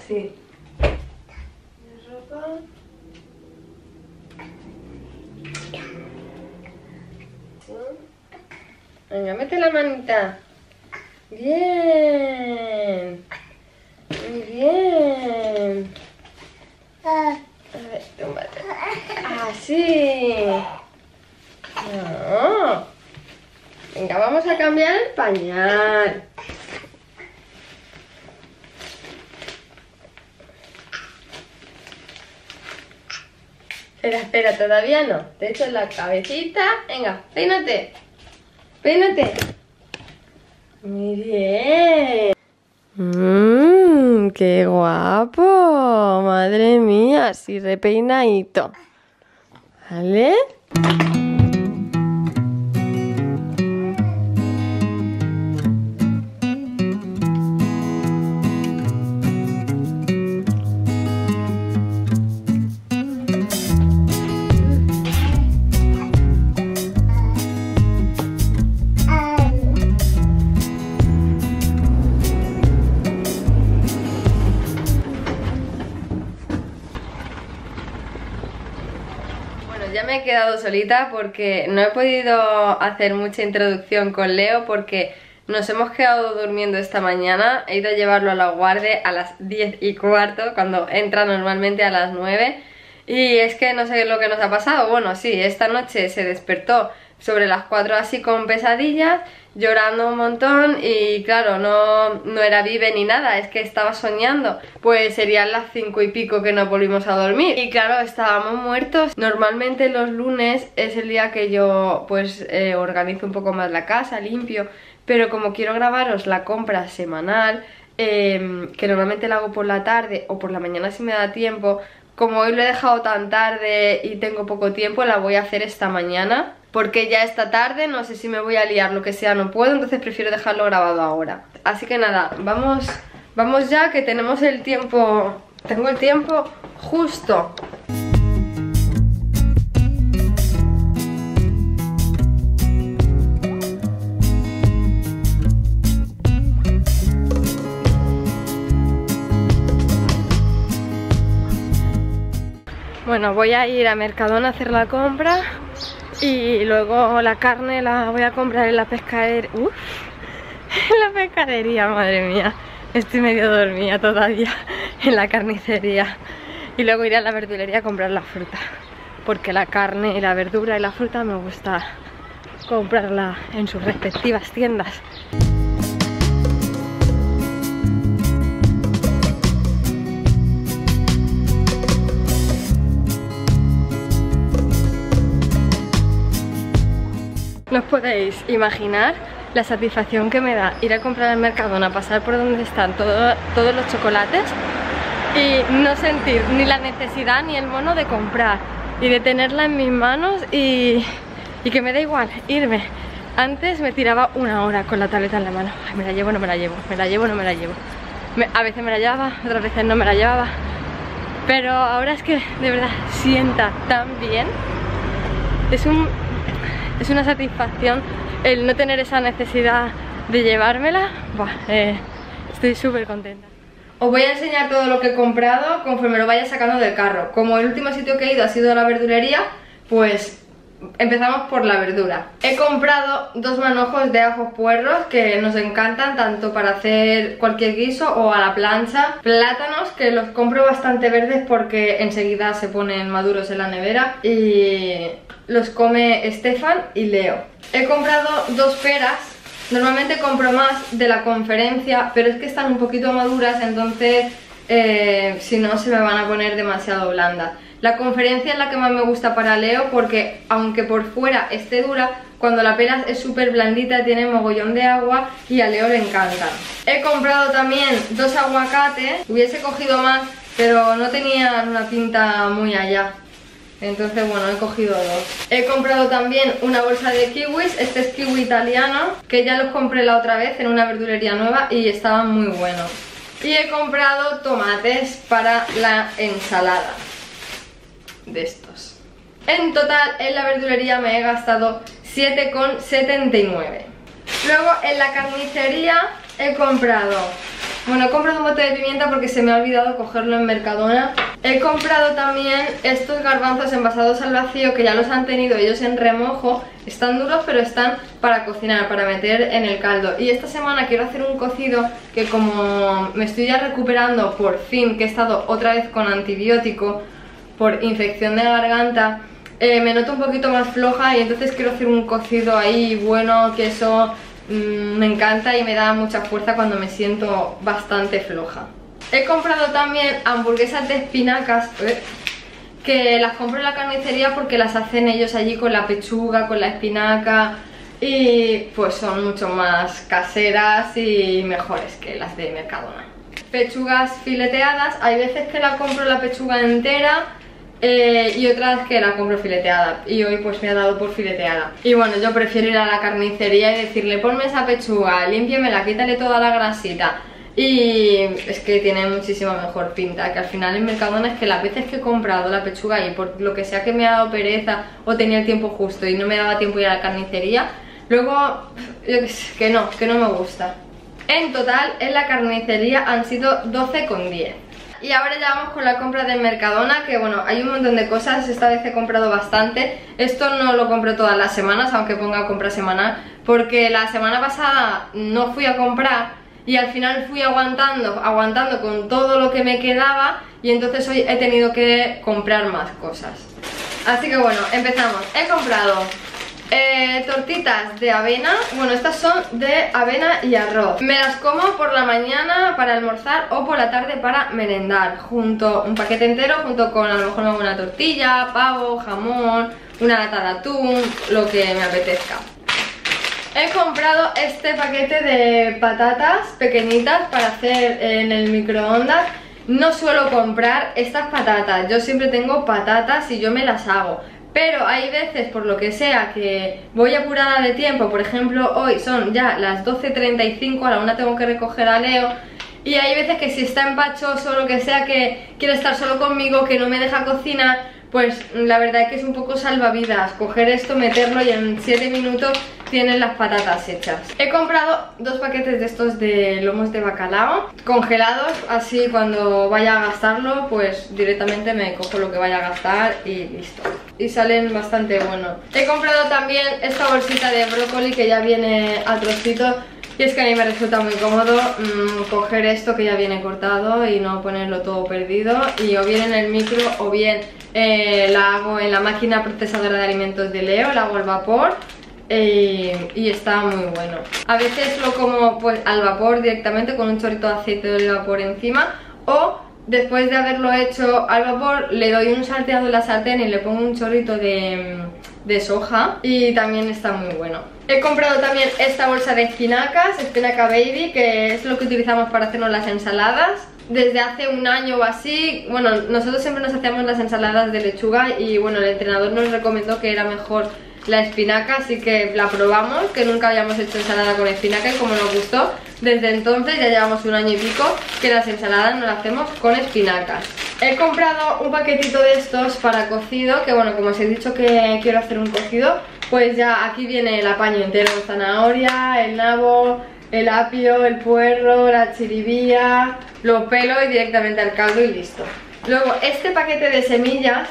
así. La ropa. Sí. Venga, mete la manita. Bien. Muy bien. A ver, túmbate. Así. No. Venga, vamos a cambiar el pañal. Espera, espera, todavía no. Te echo la cabecita. Venga, peínate. Peínate. Muy bien. Mmm, qué guapo. Madre mía, así repeinadito. ¿Vale? He quedado solita porque no he podido hacer mucha introducción con Leo porque nos hemos quedado durmiendo esta mañana. He ido a llevarlo a la guardia a las 10 y cuarto, cuando entra normalmente a las 9. Y es que no sé lo que nos ha pasado. Bueno, sí, esta noche se despertó sobre las 4 así con pesadillas, llorando un montón y claro, no, no era vive ni nada, es que estaba soñando. Pues serían las 5 y pico que nos volvimos a dormir. Y claro, estábamos muertos. Normalmente los lunes es el día que yo pues eh, organizo un poco más la casa, limpio, pero como quiero grabaros la compra semanal, eh, que normalmente la hago por la tarde o por la mañana si me da tiempo, como hoy lo he dejado tan tarde y tengo poco tiempo, la voy a hacer esta mañana porque ya esta tarde, no sé si me voy a liar, lo que sea, no puedo, entonces prefiero dejarlo grabado ahora. Así que nada, vamos, vamos ya que tenemos el tiempo, tengo el tiempo justo. Bueno, voy a ir a Mercadona a hacer la compra y luego la carne la voy a comprar en la pescadería. Uf, en la pescadería, madre mía. Estoy medio dormida todavía en la carnicería. Y luego iré a la verdulería a comprar la fruta. Porque la carne y la verdura y la fruta me gusta comprarla en sus respectivas tiendas. Os podéis imaginar la satisfacción que me da ir a comprar al Mercadona, pasar por donde están todo- todos los chocolates y no sentir ni la necesidad ni el mono de comprar y de tenerla en mis manos y, y que me da igual irme. Antes me tiraba una hora con la tableta en la mano. Me la llevo, no me la llevo, me la llevo, no me la llevo. A veces me la llevaba, otras veces no me la llevaba. Pero ahora es que de verdad sienta tan bien. Es un es una satisfacción el no tener esa necesidad de llevármela. Eh, estoy súper contenta. Os voy a enseñar todo lo que he comprado conforme lo vaya sacando del carro. Como el último sitio que he ido ha sido la verdulería, pues empezamos por la verdura. He comprado dos manojos de ajos puerros que nos encantan tanto para hacer cualquier guiso o a la plancha. Plátanos que los compro bastante verdes porque enseguida se ponen maduros en la nevera y los come Estefan y Leo. He comprado dos peras Normalmente compro más de la conferencia, pero es que están un poquito maduras, entonces eh, si no se me van a poner demasiado blandas. La conferencia es la que más me gusta para Leo porque aunque por fuera esté dura, cuando la pelas es súper blandita, tiene mogollón de agua y a Leo le encanta. He comprado también dos aguacates, hubiese cogido más, pero no tenían una pinta muy allá. Entonces, bueno, he cogido dos. He comprado también una bolsa de kiwis. Este es kiwi italiano, que ya los compré la otra vez en una verdulería nueva y estaban muy buenos. Y he comprado tomates para la ensalada de estos. En total, en la verdulería me he gastado 7,79. Luego, en la carnicería he comprado bueno, he comprado un bote de pimienta porque se me ha olvidado cogerlo en Mercadona. He comprado también estos garbanzos envasados al vacío que ya los han tenido ellos en remojo. Están duros pero están para cocinar, para meter en el caldo. Y esta semana quiero hacer un cocido que como me estoy ya recuperando por fin, que he estado otra vez con antibiótico por infección de garganta, eh, me noto un poquito más floja y entonces quiero hacer un cocido ahí bueno, queso, me encanta y me da mucha fuerza cuando me siento bastante floja. He comprado también hamburguesas de espinacas, eh, que las compro en la carnicería porque las hacen ellos allí con la pechuga, con la espinaca y pues son mucho más caseras y mejores que las de Mercadona. Pechugas fileteadas, hay veces que la compro la pechuga entera eh, y otras que la compro fileteada. Y hoy pues me ha dado por fileteada. Y bueno yo prefiero ir a la carnicería y decirle ponme esa pechuga, límpiamela, quítale toda la grasita y es que tiene muchísima mejor pinta que al final en Mercadona es que las veces que he comprado la pechuga y por lo que sea que me ha dado pereza o tenía el tiempo justo y no me daba tiempo ir a la carnicería luego que no, que no me gusta. En total en la carnicería han sido 12,10 y ahora ya vamos con la compra de Mercadona, que bueno, hay un montón de cosas, esta vez he comprado bastante. Esto no lo compro todas las semanas, aunque ponga compra semanal, porque la semana pasada no fui a comprar y al final fui aguantando, aguantando con todo lo que me quedaba y entonces hoy he tenido que comprar más cosas. Así que bueno, empezamos. He comprado eh, tortitas de avena, bueno estas son de avena y arroz. Me las como por la mañana para almorzar o por la tarde para merendar Junto, un paquete entero junto con a lo mejor una tortilla, pavo, jamón, una lata de atún, lo que me apetezca. He comprado este paquete de patatas pequeñitas para hacer en el microondas. No suelo comprar estas patatas, yo siempre tengo patatas y yo me las hago pero hay veces, por lo que sea, que voy apurada de tiempo, por ejemplo, hoy son ya las 12.35, a la una tengo que recoger a Leo, y hay veces que si está empachoso o lo que sea, que quiere estar solo conmigo, que no me deja cocinar, pues la verdad es que es un poco salvavidas coger esto, meterlo y en 7 minutos tienen las patatas hechas. He comprado dos paquetes de estos de lomos de bacalao congelados, así cuando vaya a gastarlo pues directamente me cojo lo que vaya a gastar y listo. Y salen bastante buenos. He comprado también esta bolsita de brócoli que ya viene a trocitos y es que a mí me resulta muy cómodo mm, coger esto que ya viene cortado y no ponerlo todo perdido y o bien en el micro o bien eh, la hago en la máquina procesadora de alimentos de Leo, la hago al vapor eh, y está muy bueno. A veces lo como pues al vapor directamente con un chorrito de aceite de vapor encima o después de haberlo hecho al vapor le doy un salteado en la sartén y le pongo un chorrito de soja y también está muy bueno. He comprado también esta bolsa de espinacas, espinaca baby, que es lo que utilizamos para hacernos las ensaladas. Desde hace un año o así, bueno, nosotros siempre nos hacíamos las ensaladas de lechuga y bueno, el entrenador nos recomendó que era mejor la espinaca, así que la probamos, que nunca habíamos hecho ensalada con espinaca y como nos gustó, desde entonces ya llevamos un año y pico que las ensaladas nos las hacemos con espinacas. He comprado un paquetito de estos para cocido, que bueno, como os he dicho que quiero hacer un cocido, pues ya aquí viene el apaño entero, zanahoria, el nabo, el apio, el puerro, la chiribía, lo pelo y directamente al caldo y listo. Luego este paquete de semillas,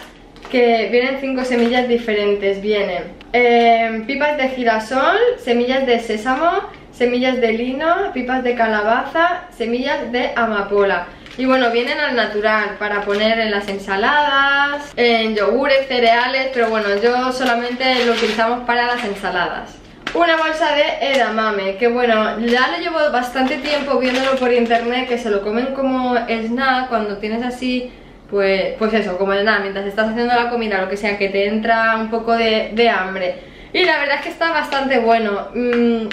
que vienen cinco semillas diferentes, vienen em, pipas de girasol, semillas de sésamo, semillas de lino, pipas de calabaza, semillas de amapola. Y bueno, vienen al natural para poner en las ensaladas, en yogures, cereales, pero bueno, yo solamente lo utilizamos para las ensaladas. una bolsa de edamame, que bueno, ya lo llevo bastante tiempo viéndolo por internet, que se lo comen como snack cuando tienes así, pues, pues eso, como snack, mientras estás haciendo la comida, lo que sea, que te entra un poco de, hambre. Y la verdad es que está bastante bueno. Mm,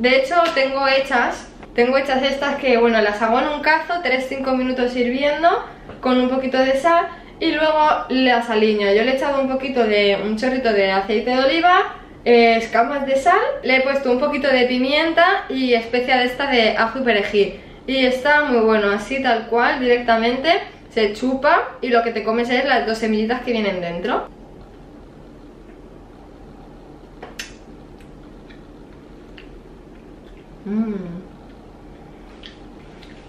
de hecho, tengo hechas, tengo hechas estas que, bueno, las hago en un cazo, 3-5 minutos hirviendo, con un poquito de sal, y luego las aliño. Yo le he echado un poquito de, un chorrito de aceite de oliva, eh, escamas de sal, le he puesto un poquito de pimienta y especia de esta de ajo y perejil. Y está muy bueno, así tal cual, directamente se chupa y lo que te comes es las dos semillitas que vienen dentro. Mmm.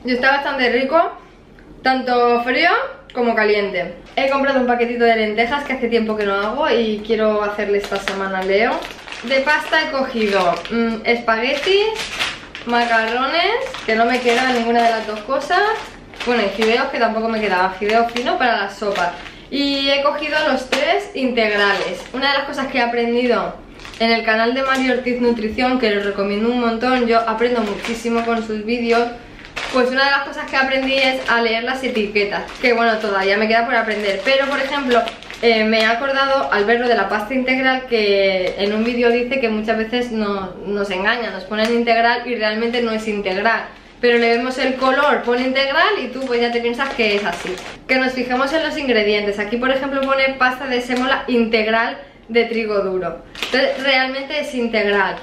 Y está bastante rico, tanto frío como caliente. He comprado un paquetito de lentejas que hace tiempo que no hago y quiero hacerle esta semana Leo. De pasta he cogido mm, espaguetis, macarrones, que no me queda ninguna de las dos cosas. Bueno, y fideos que tampoco me quedaba, fideo fino para las sopas. Y he cogido los tres integrales. Una de las cosas que he aprendido en el canal de Mario Ortiz Nutrición, que les recomiendo un montón, yo aprendo muchísimo con sus vídeos, pues una de las cosas que aprendí es a leer las etiquetas Que bueno, todavía me queda por aprender Pero por ejemplo, eh, me he acordado al verlo de la pasta integral Que en un vídeo dice que muchas veces nos engañan Nos ponen integral y realmente no es integral pero le vemos el color, pone integral y tú pues ya te piensas que es así. Que nos fijemos en los ingredientes. Aquí por ejemplo pone pasta de sémola integral de trigo duro. Entonces realmente es integral.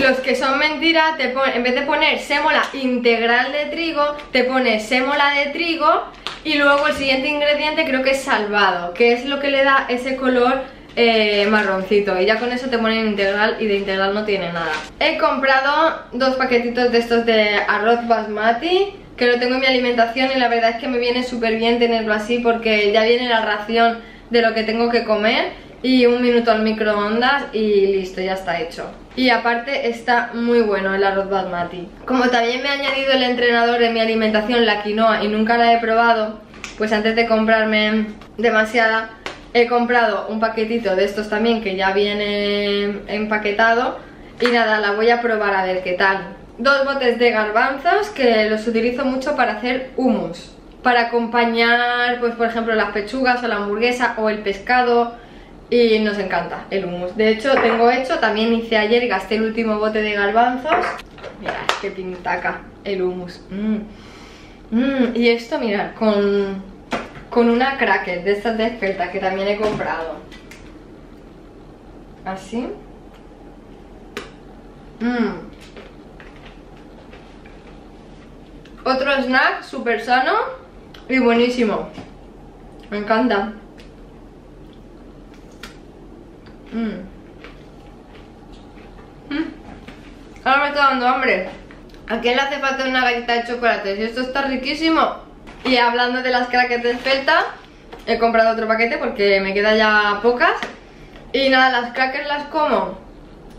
Los que son mentiras, te en vez de poner sémola integral de trigo, te pone sémola de trigo y luego el siguiente ingrediente creo que es salvado, que es lo que le da ese color eh, marroncito y ya con eso te ponen integral y de integral no tiene nada. He comprado dos paquetitos de estos de arroz basmati que lo tengo en mi alimentación y la verdad es que me viene súper bien tenerlo así porque ya viene la ración de lo que tengo que comer y un minuto al microondas y listo, ya está hecho. Y aparte está muy bueno el arroz basmati. Como también me ha añadido el entrenador en mi alimentación la quinoa y nunca la he probado, pues antes de comprarme demasiada, he comprado un paquetito de estos también que ya viene empaquetado y nada, la voy a probar a ver qué tal. Dos botes de garbanzos que los utilizo mucho para hacer hummus. Para acompañar, pues por ejemplo, las pechugas o la hamburguesa o el pescado y nos encanta el hummus. De hecho, tengo hecho, también hice ayer gasté el último bote de garbanzos. Mira, qué pintaca el hummus. Mm. Mm, y esto, mira, con, con una cracker de estas de experta que también he comprado. Así. Mm. Otro snack súper sano y buenísimo. Me encanta. Mm. Mm. Ahora me está dando hambre. ¿A quién le hace falta una galleta de chocolate? Si esto está riquísimo. Y hablando de las crackers de Felta, he comprado otro paquete porque me quedan ya pocas. Y nada, las crackers las como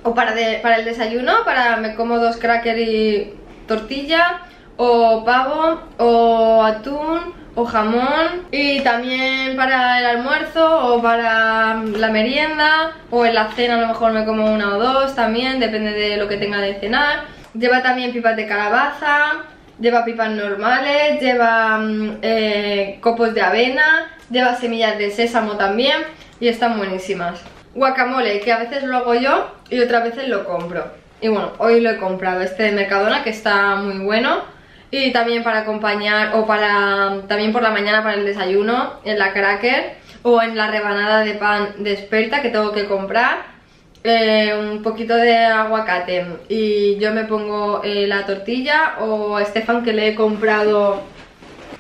o para, para el desayuno, para me como dos crackers y tortilla, o pavo, o atún, o jamón y también para el almuerzo o para la merienda o en la cena a lo mejor me como una o dos también, depende de lo que tenga de cenar. Lleva también pipas de calabaza, lleva pipas normales, lleva mm, eh, copos de avena, lleva semillas de sésamo también y están buenísimas. Guacamole, que a veces lo hago yo y otras veces lo compro. Y bueno, hoy lo he comprado, este de Mercadona que está muy bueno y también para acompañar o para también por la mañana para el desayuno en la cracker o en la rebanada de pan de que tengo que comprar eh, un poquito de aguacate. Y yo me pongo eh, la tortilla o a Estefan que le he comprado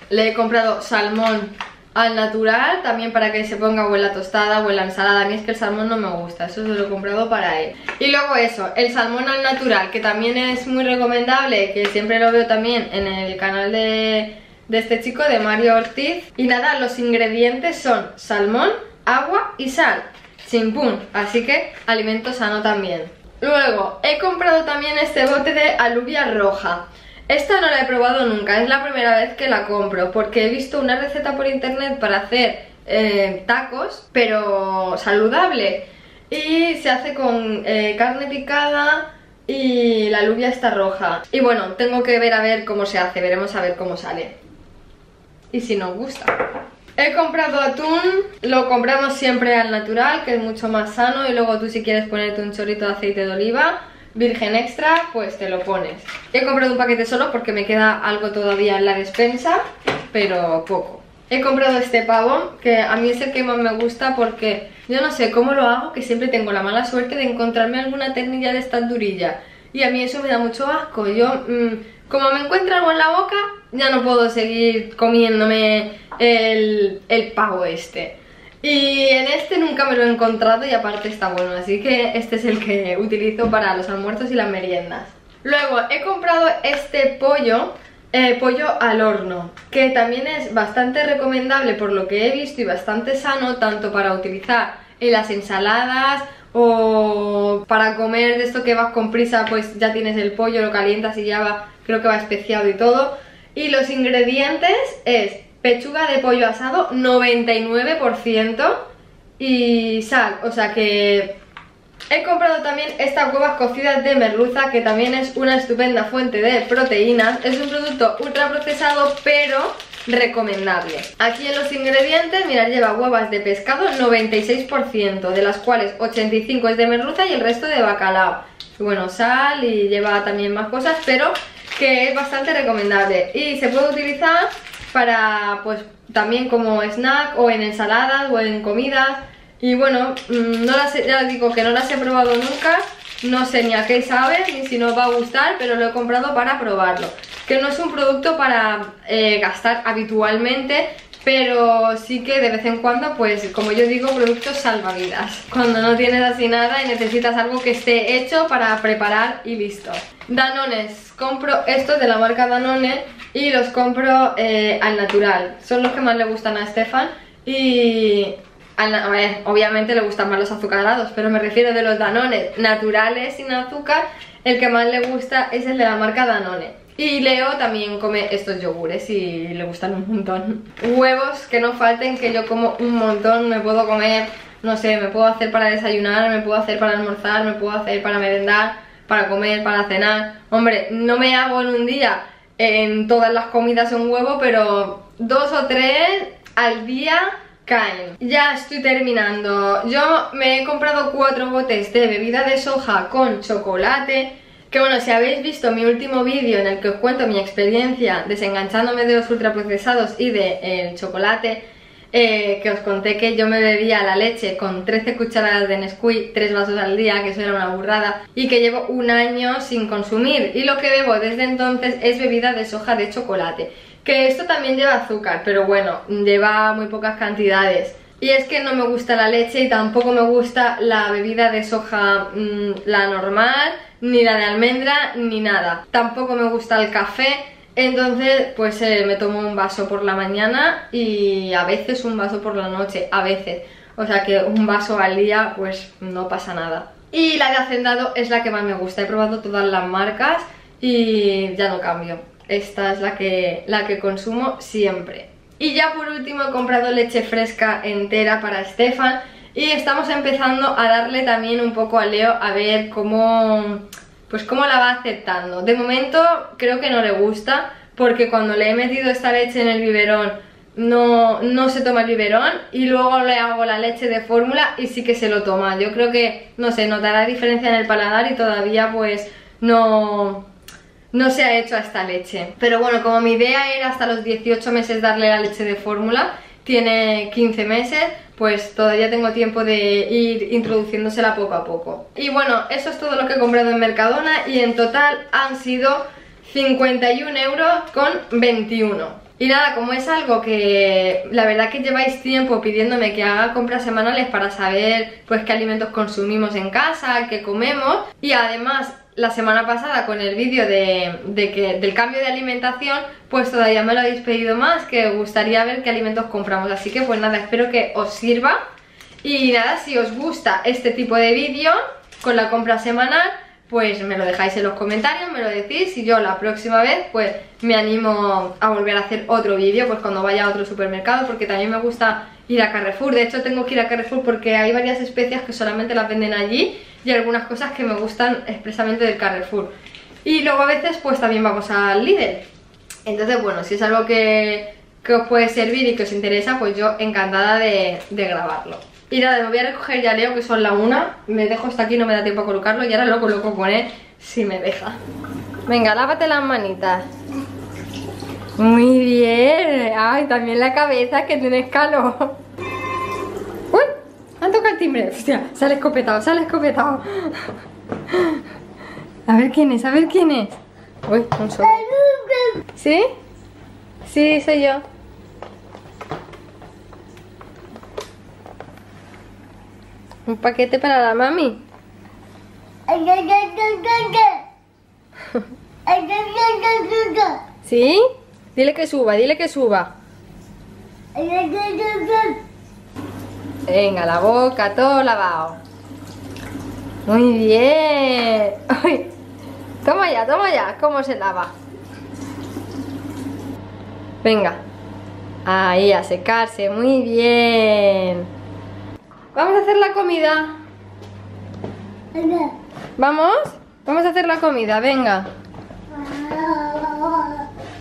le he comprado salmón al natural, también para que se ponga o en la tostada o en la ensalada. A mí es que el salmón no me gusta, eso se lo he comprado para él. Y luego eso, el salmón al natural, que también es muy recomendable, que siempre lo veo también en el canal de, este chico, de Mario Ortiz. Y nada, los ingredientes son salmón, agua y sal. Chimpún, así que alimento sano también. Luego, he comprado también este bote de alubia roja. Esta no la he probado nunca, es la primera vez que la compro porque he visto una receta por internet para hacer eh, tacos, pero saludable. y se hace con eh, carne picada y la alubia está roja. Y bueno, tengo que ver a ver cómo se hace, veremos a ver cómo sale. Y si nos gusta. He comprado atún, lo compramos siempre al natural, que es mucho más sano y luego tú si quieres ponerte un chorrito de aceite de oliva virgen extra, pues te lo pones. He comprado un paquete solo porque me queda algo todavía en la despensa, pero poco. He comprado este pavo, que a mí es el que más me gusta porque yo no sé cómo lo hago, que siempre tengo la mala suerte de encontrarme alguna ternilla de esta durilla. Y a mí eso me da mucho asco. Yo, mm, como me encuentro algo en la boca, ya no puedo seguir comiéndome el, el pavo este. Y en este nunca me lo he encontrado y aparte está bueno, así que este es el que utilizo para los almuerzos y las meriendas. Luego he comprado este pollo, eh, pollo al horno, que también es bastante recomendable por lo que he visto y bastante sano, tanto para utilizar en las ensaladas o para comer de esto que vas con prisa, pues ya tienes el pollo, lo calientas y ya va, creo que va especiado y todo. Y los ingredientes es pechuga de pollo asado 99% y sal, o sea que he comprado también estas huevas cocidas de merluza que también es una estupenda fuente de proteínas, es un producto ultra procesado pero recomendable. Aquí en los ingredientes, mirad, lleva huevas de pescado 96%, de las cuales 85 es de merluza y el resto de bacalao. Bueno, sal y lleva también más cosas, pero que es bastante recomendable. Y se puede utilizar para pues también como snack o en ensaladas o en comidas. Y bueno, mm, no las ya digo que no las he probado nunca. No sé ni a qué sabe ni si nos va a gustar pero lo he comprado para probarlo. Que no es un producto para eh, gastar habitualmente pero sí que de vez en cuando, pues como yo digo, productos salvavidas. Cuando no tienes así nada y necesitas algo que esté hecho para preparar y listo. Danones, compro estos de la marca Danone y los compro eh, al natural. Son los que más le gustan a Estefan y... A ver, obviamente le gustan más los azucarados, pero me refiero de los Danones naturales sin azúcar, el que más le gusta es el de la marca Danone. Y Leo también come estos yogures y le gustan un montón. Huevos que no falten, que yo como un montón, me puedo comer, no sé, me puedo hacer para desayunar, me puedo hacer para almorzar, me puedo hacer para merendar, para comer, para cenar. Hombre, no me hago en un día en todas las comidas un huevo, pero dos o tres al día caen. Ya estoy terminando. Yo me he comprado cuatro botes de bebida de soja con chocolate. Que bueno, si habéis visto mi último vídeo en el que os cuento mi experiencia desenganchándome de los ultraprocesados y de el chocolate, eh, que os conté que yo me bebía la leche con 13 cucharadas de Nesquik, 3 vasos al día, que eso era una burrada, y que llevo un año sin consumir. Y lo que bebo desde entonces es bebida de soja de chocolate. Que esto también lleva azúcar, pero bueno, lleva muy pocas cantidades. Y es que no me gusta la leche y tampoco me gusta la bebida de soja, mm, la normal, ni la de almendra, ni nada. Tampoco me gusta el café, entonces, pues eh, me tomo un vaso por la mañana y a veces un vaso por la noche, a veces. O sea que un vaso al día, pues no pasa nada. Y la de Hacendado es la que más me gusta. He probado todas las marcas y ya no cambio. Esta es la que, la que consumo siempre. Y ya por último he comprado leche fresca entera para Stefan y estamos empezando a darle también un poco a Leo a ver cómo pues cómo la va aceptando. De momento creo que no le gusta porque cuando le he metido esta leche en el biberón no, no se toma el biberón y luego le hago la leche de fórmula y sí que se lo toma. Yo creo que, no sé, notará diferencia en el paladar y todavía pues no, no se ha hecho a esta leche. Pero bueno, como mi idea era hasta los 18 meses darle la leche de fórmula, tiene 15 meses, pues todavía tengo tiempo de ir introduciéndosela poco a poco. Y bueno, eso es todo lo que he comprado en Mercadona y en total han sido 51 euros con 21. Y nada, como es algo que la verdad que lleváis tiempo pidiéndome que haga compras semanales para saber pues qué alimentos consumimos en casa, qué comemos y además la semana pasada con el vídeo de, que, del cambio de alimentación, pues todavía me lo habéis pedido más, que gustaría ver qué alimentos compramos. Así que pues nada, espero que os sirva. Y nada, si os gusta este tipo de vídeo con la compra semanal, pues me lo dejáis en los comentarios, me lo decís y yo la próxima vez pues me animo a volver a hacer otro vídeo pues cuando vaya a otro supermercado porque también me gusta ir a Carrefour, de hecho tengo que ir a Carrefour porque hay varias especias que solamente las venden allí y algunas cosas que me gustan expresamente del Carrefour. Y luego a veces pues también vamos al Lidl. Entonces bueno, si es algo que, os puede servir y que os interesa pues yo encantada de, de grabarlo y nada, me voy a recoger ya Leo, que son la una. Me dejo hasta aquí, no me da tiempo a colocarlo. Y ahora lo coloco con él, si me deja. Venga, lávate las manitas. Muy bien. Ay, también la cabeza, que tienes calor. Uy, han tocado el timbre. Hostia, sale escopetado, sale escopetado. A ver quién es, a ver quién es. Uy, un solo ¿Sí? Sí, soy yo Un paquete para la mami. ¿Sí? Dile que suba, dile que suba. Venga, la boca, todo lavado. Muy bien. Toma ya, toma ya. ¿Cómo se lava? Venga. Ahí, a secarse. Muy bien. Vamos a hacer la comida. ¿Vamos? Vamos a hacer la comida, venga.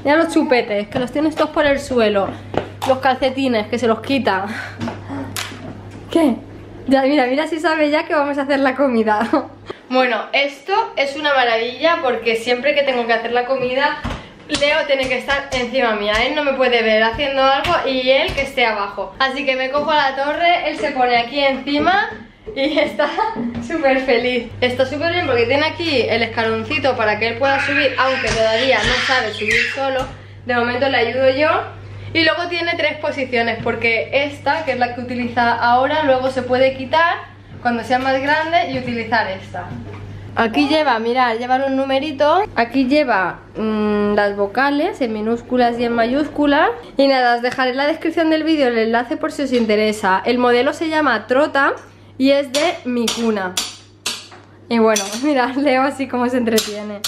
Ya los chupetes, que los tienes todos por el suelo. Los calcetines, que se los quita. ¿Qué? Ya, mira, mira si sabe ya que vamos a hacer la comida. Bueno, esto es una maravilla porque siempre que tengo que hacer la comida Leo tiene que estar encima mía, él no me puede ver haciendo algo y él que esté abajo. Así que me cojo a la torre, él se pone aquí encima y está súper feliz. Está súper bien porque tiene aquí el escaloncito para que él pueda subir Aunque todavía no sabe subir solo. De momento le ayudo yo. Y luego tiene tres posiciones porque esta, que es la que utiliza ahora Luego se puede quitar cuando sea más grande y utilizar esta Aquí lleva, mirad, lleva los numeritos Aquí lleva mm, las vocales en minúsculas y en mayúsculas. Y nada, os dejaré en la descripción del vídeo el enlace por si os interesa. El modelo se llama Trota y es de mi cuna. Y bueno, mirad, leo así como se entretiene.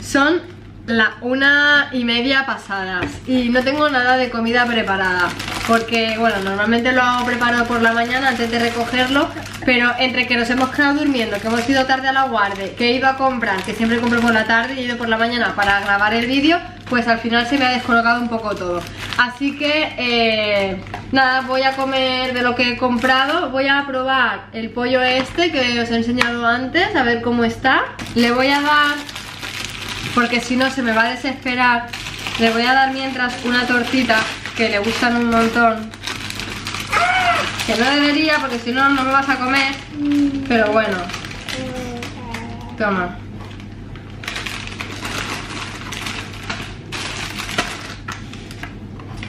Son la una y media pasadas. Y no tengo nada de comida preparada porque bueno, normalmente lo hago preparado por la mañana antes de recogerlo pero entre que nos hemos quedado durmiendo, que hemos ido tarde a la guardia, que he ido a comprar, que siempre compro por la tarde y he ido por la mañana para grabar el vídeo pues al final se me ha descolocado un poco todo. Así que eh, nada, voy a comer de lo que he comprado voy a probar el pollo este que os he enseñado antes, a ver cómo está. Le voy a dar porque si no se me va a desesperar. Le voy a dar mientras una tortita que le gustan un montón. Que no debería porque si no, no me vas a comer. Pero bueno. Toma.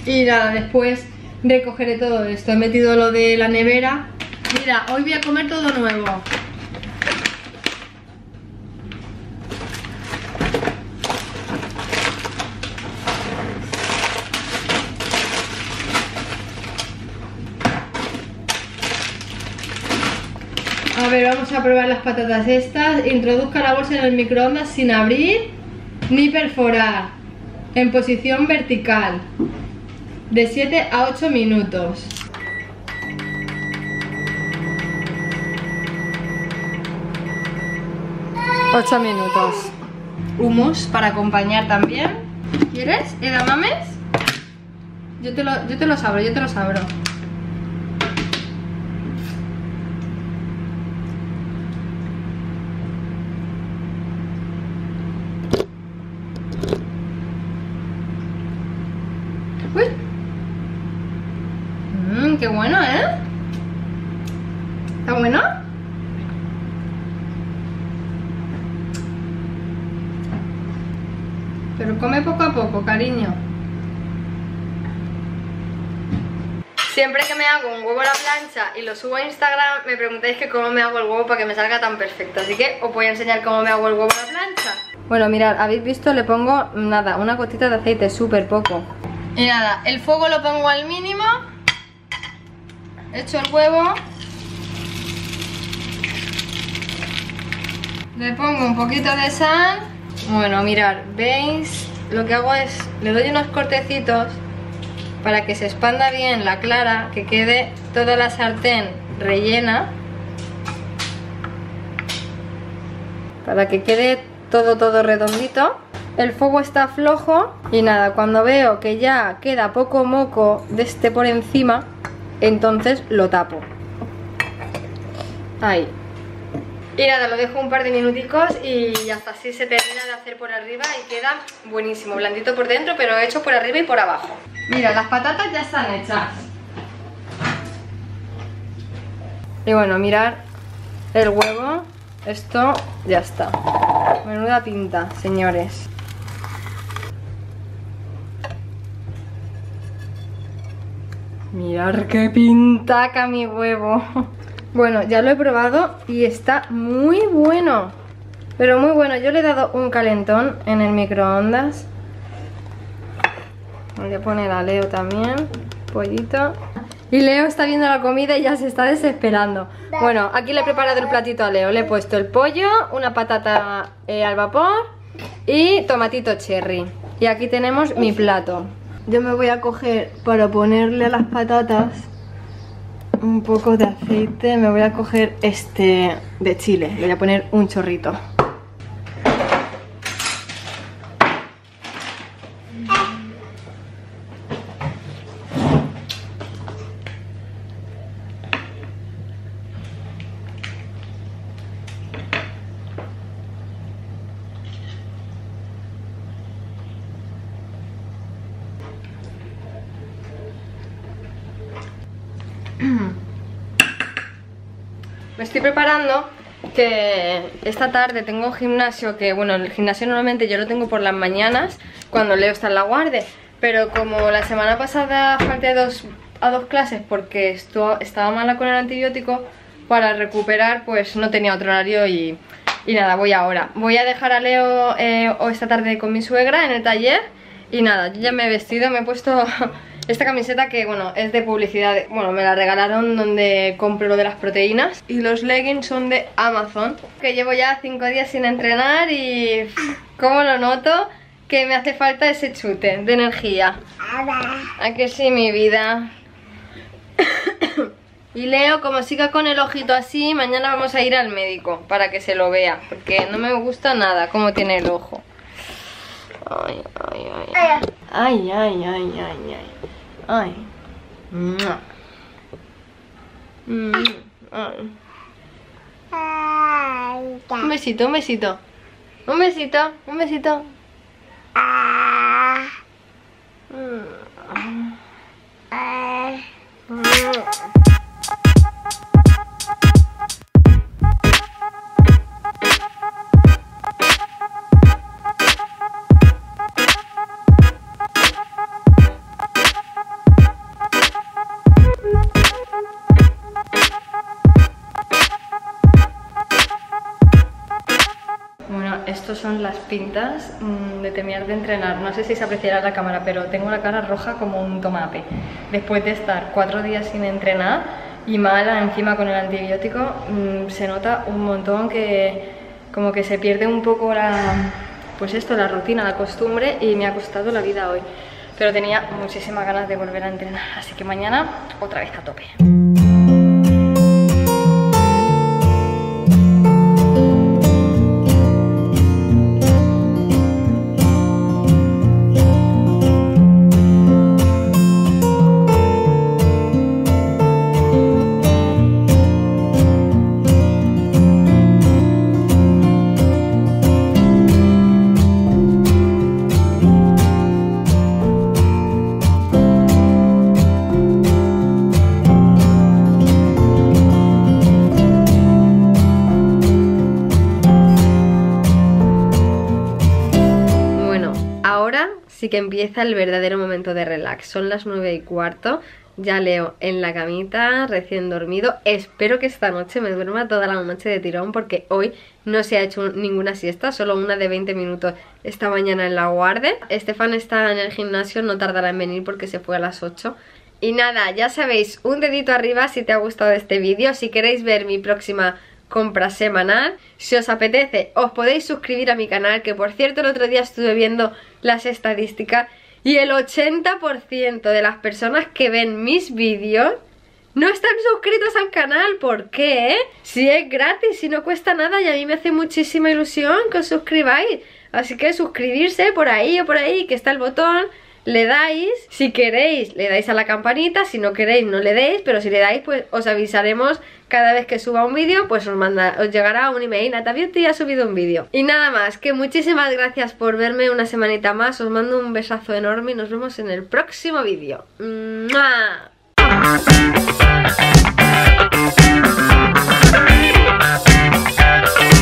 Y nada, después recogeré todo esto. He metido lo de la nevera. Mira, hoy voy a comer todo nuevo. A probar las patatas estas. Introduzca la bolsa en el microondas sin abrir ni perforar. En posición vertical. De 7 a 8 minutos. Ocho minutos. Humus para acompañar también. ¿Quieres? ¿Edamames? Yo te lo, yo te los abro, yo te los abro. qué bueno, ¿eh? ¿Está bueno? Pero come poco a poco, cariño. Siempre que me hago un huevo a la plancha y lo subo a Instagram Me preguntáis que cómo me hago el huevo para que me salga tan perfecto. Así que os voy a enseñar cómo me hago el huevo a la plancha. Bueno, mirad, habéis visto, le pongo nada, una gotita de aceite, súper poco. Y nada, el fuego lo pongo al mínimo. Hecho el huevo. Le pongo un poquito de sal. Bueno, mirar, ¿veis? Lo que hago es, le doy unos cortecitos para que se expanda bien la clara, que quede toda la sartén rellena. Para que quede todo, todo redondito. El fuego está flojo y nada, cuando veo que ya queda poco moco de este por encima, entonces lo tapo. Ahí. Y nada, lo dejo un par de minuticos y hasta así se termina de hacer por arriba y queda buenísimo, blandito por dentro, pero hecho por arriba y por abajo. Mira, las patatas ya están hechas. Y bueno, mirar el huevo. Esto ya está. Menuda pinta, señores. Mirar qué pintaca mi huevo. Bueno, ya lo he probado y está muy bueno. Pero muy bueno. Yo le he dado un calentón en el microondas. Voy a poner a Leo también. Pollito. Y Leo está viendo la comida y ya se está desesperando. Bueno, aquí le he preparado el platito a Leo. Le he puesto el pollo, una patata eh, al vapor y tomatito cherry. Y aquí tenemos mi plato. Yo me voy a coger para ponerle a las patatas un poco de aceite. Me voy a coger este de chile. Le voy a poner un chorrito. Me estoy preparando que esta tarde tengo gimnasio que, bueno, el gimnasio normalmente yo lo tengo por las mañanas cuando Leo está en la guardia, pero como la semana pasada falté a dos, a dos clases porque estaba mala con el antibiótico, para recuperar pues no tenía otro horario y, y nada, voy ahora. Voy a dejar a Leo eh, esta tarde con mi suegra en el taller y nada, ya me he vestido, me he puesto esta camiseta que, bueno, es de publicidad, bueno, me la regalaron donde compro lo de las proteínas Y los leggings son de Amazon Que llevo ya 5 días sin entrenar y... ¿Cómo lo noto? Que me hace falta ese chute de energía ¿A que sí, mi vida? y Leo, como siga con el ojito así, mañana vamos a ir al médico para que se lo vea Porque no me gusta nada cómo tiene el ojo Ay, ay, ay. Ay, ay, ay, ay, ay. Ay. Mm, ay. Un besito, un besito. Un besito, un besito. Pintas mm, de terminar de entrenar. No sé si se apreciará la cámara, pero tengo la cara roja como un tomate. Después de estar cuatro días sin entrenar y mala encima con el antibiótico, mm, se nota un montón que como que se pierde un poco la, pues esto, la rutina, la costumbre y me ha costado la vida hoy. Pero tenía muchísimas ganas de volver a entrenar, así que mañana otra vez a tope. Que empieza el verdadero momento de relax. Son las 9 y cuarto, ya leo en la camita, recién dormido. Espero que esta noche me duerma toda la noche de tirón porque hoy no se ha hecho ninguna siesta, solo una de 20 minutos esta mañana en la guardia. Estefan está en el gimnasio, no tardará en venir porque se fue a las 8. Y nada, ya sabéis, un dedito arriba si te ha gustado este vídeo. Si queréis ver mi próxima compra semanal. Si os apetece, os podéis suscribir a mi canal, que por cierto el otro día estuve viendo las estadísticas y el 80% de las personas que ven mis vídeos no están suscritos al canal. ¿Por qué? Si es gratis, si no cuesta nada y a mí me hace muchísima ilusión que os suscribáis. Así que suscribirse por ahí o por ahí, que está el botón le dais, si queréis le dais a la campanita, si no queréis no le deis, pero si le dais pues os avisaremos cada vez que suba un vídeo, pues os, os llegará un email, Nata Beauty ha subido un vídeo. Y nada más, que muchísimas gracias por verme una semanita más, os mando un besazo enorme y nos vemos en el próximo vídeo.